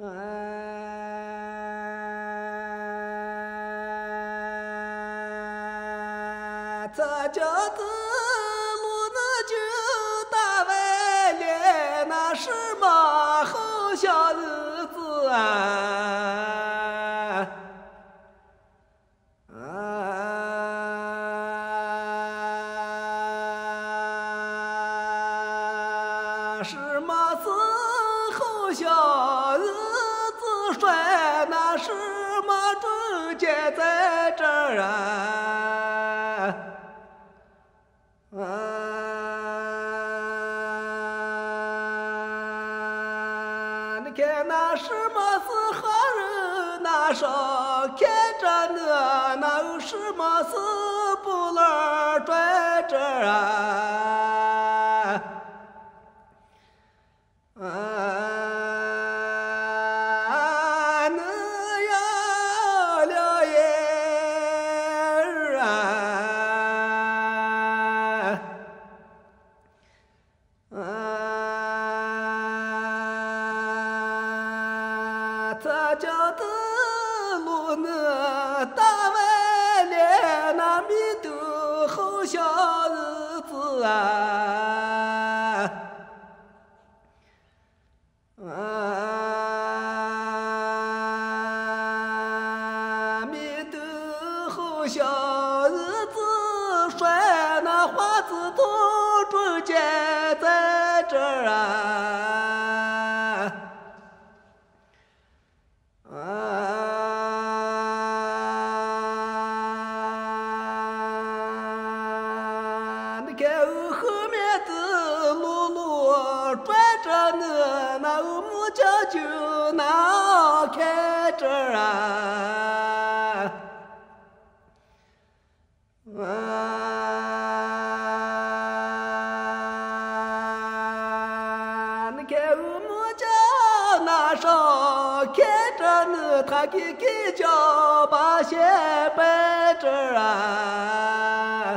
哎，这叫子路那就大外脸，那什么好小日子啊！啊，什么是好小日子帅？那什么中间在这儿啊？啊，你看那什么是好人？那少看着我，哪有什么是不乐转这儿啊？啊！咱家的路呢，大外脸那米都好小日子啊！啊，米都好小日子帅，那花子头中间呢，那我木匠就那看这儿啊。啊，你看我木匠那上看着呢，他给给脚把鞋摆这儿啊。啊，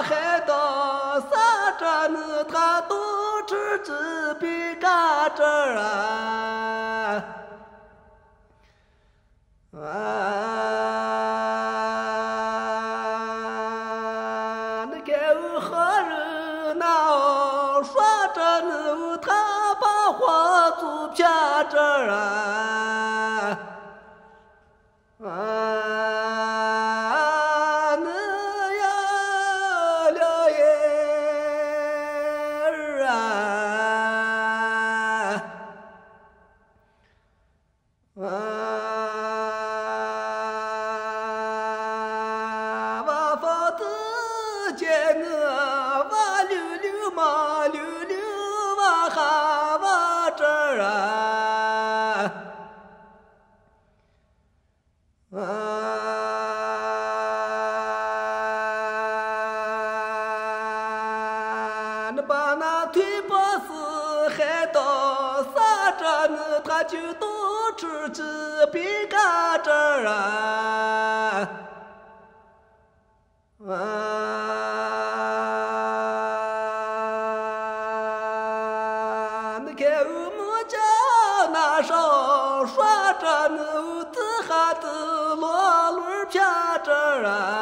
瓦哈瓦这！你把那什么海盗撒着呢？他都吃这边嘎这啊！啊，你看我好人那说，着呢，他把花祖撇这儿！啊，见啊，你把那腿把是海盗撒着呢，他就都出去别嘎这儿啊！啊，你看我木匠那上耍着呢，子哈子罗轮撇这儿啊！啊。